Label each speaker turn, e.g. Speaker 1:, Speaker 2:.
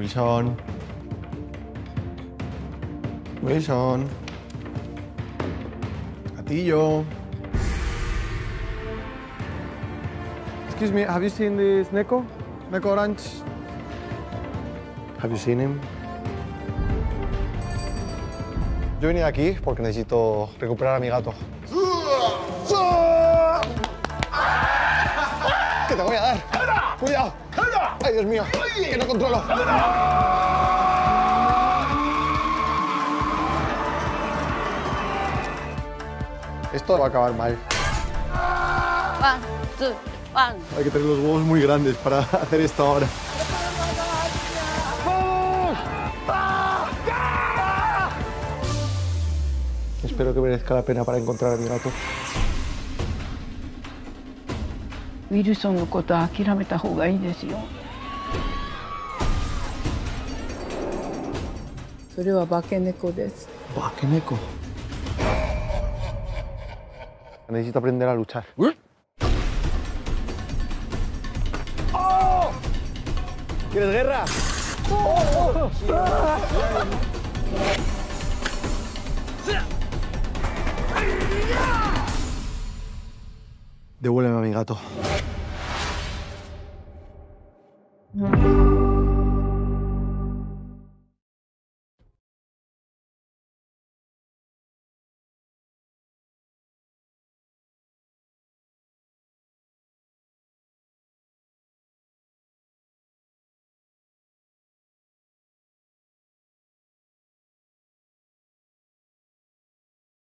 Speaker 1: Wilson. Wilson. Gatillo. Excuse me, have you seen this Neko? Neko Orange? Have you seen him? Yo he venido aquí porque necesito recuperar a mi gato. ¡Que te voy a dar! ¡Cuidado! ¡Ay, Dios mío! ¡Que no controlo! Esto va a acabar mal.
Speaker 2: One, two, one.
Speaker 1: Hay que tener los huevos muy grandes para hacer esto ahora. Espero que merezca la pena para encontrar a mi gato.
Speaker 3: ウィルソンのことは諦めた方がいいですよ それは化け猫です
Speaker 1: ¡Buah, qué neco! Necesito aprender a luchar. ¿Quieres guerra? Devuélveme a mi gato. Mm-hmm.